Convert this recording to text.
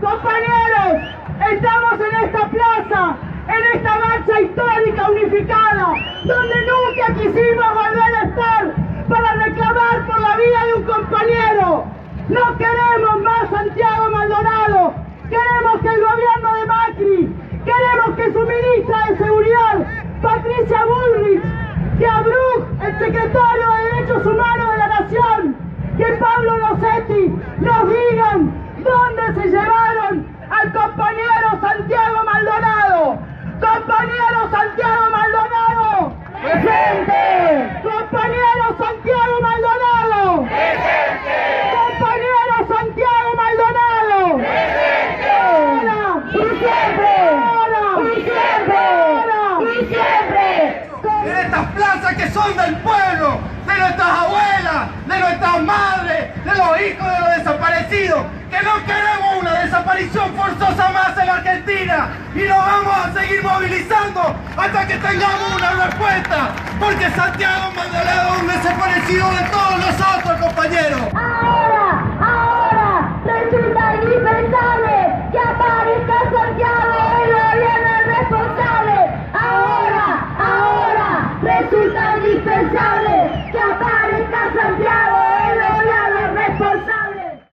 Compañeros, estamos en esta plaza, en esta marcha histórica unificada, donde nunca quisimos volver a estar para reclamar por la vida de un compañero. No queremos más Santiago Maldonado, queremos que el gobierno de Macri, queremos que su ministra de Seguridad, Patricia Bullrich, que Abruj, el secretario de Derechos Humanos de la Nación, que Pablo Rossetti nos digan dónde se llevaron al compañero Santiago Maldonado. Compañero Santiago Maldonado. ¡Presente! Compañero Santiago Maldonado. ¡Presente! Compañero Santiago Maldonado. ¡Presente! Ahora. ¡Y siempre! Ahora. ¡Y siempre! Ahora. ¡Y siempre! en estas plazas que son del pueblo, de nuestras abuelas, de nuestras madres, de los hijos de los desaparecidos, que no queremos una desaparición forzosa más en Argentina y nos vamos a seguir movilizando hasta que tengamos una respuesta, porque Santiago Maldonado es un desaparecido de todos nosotros, compañeros. Indispensable que aparezca Santiago.